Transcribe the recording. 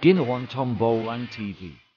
Ginawan Tombo and TV.